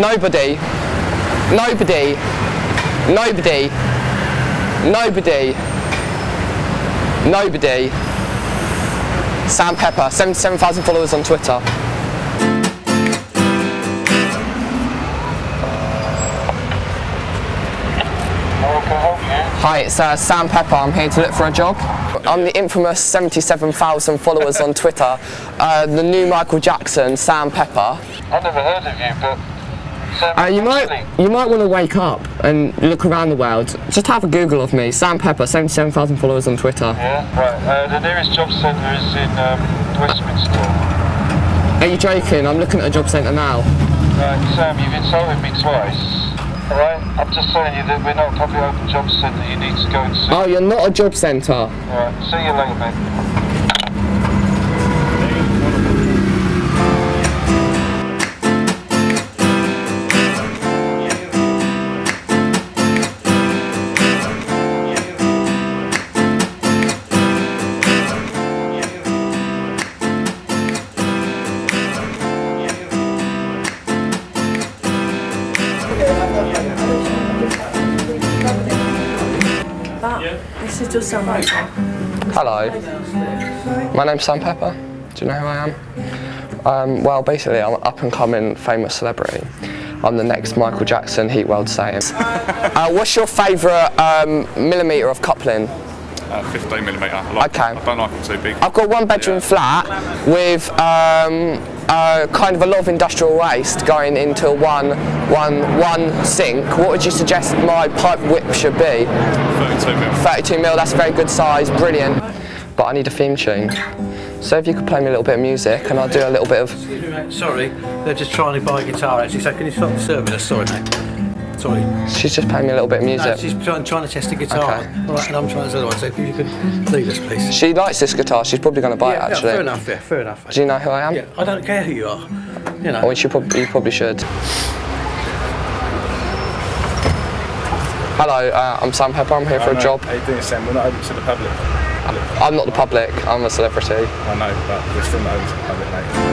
Nobody. Nobody. Nobody. Nobody. Nobody. Sam Pepper, 77,000 followers on Twitter. Hi, it's uh, Sam Pepper. I'm here to look for a job. I'm the infamous 77,000 followers on Twitter. Uh, the new Michael Jackson, Sam Pepper. I've never heard of you, but Uh, you might you might want to wake up and look around the world. Just have a Google of me, Sam Pepper, 77,000 followers on Twitter. Yeah, right. Uh, the nearest job centre is in um, Westminster. Are you joking? I'm looking at a job centre now. Right, Sam, you've insulted me twice. Alright, I'm just saying you that we're not a public open job centre. You need to go and see. Oh, you're not a job centre. Alright, see you later, mate. This is just Sam Pepper. Hello. My name's Sam Pepper. Do you know who I am? Um, well, basically, I'm an up and coming famous celebrity. I'm the next Michael Jackson heatworld saying. uh, what's your favourite um, millimetre of coupling? Uh, 15 millimetre. I like, Okay. I don't like them too big. I've got one bedroom Yeah. flat with um, uh, kind of a lot of industrial waste going into one, one, one sink. What would you suggest my pipe width should be? 32 mil. 32 mil, that's a very good size, brilliant. But I need a theme tune. So if you could play me a little bit of music and I'll do a little bit of... Excuse me, mate. Sorry, they're just trying to buy a guitar actually. So can you stop serving us? Sorry, mate. Sorry. She's just playing me a little bit of No, music. she's trying, trying to test the guitar. Okay. All right, and I'm trying to say, so if you could leave this, please. She likes this guitar, she's probably going to buy yeah, it yeah, actually. fair enough. Yeah, fair enough. Do you know who I am? Yeah, I don't care who you are. You know. I mean, you probably, you probably should. Hello, uh, I'm Sam Pepper, I'm here for a job. How you doing, Sam? We're not open to the public. I'm not the public, I'm a celebrity. I know, but we're still not open to the public, mate.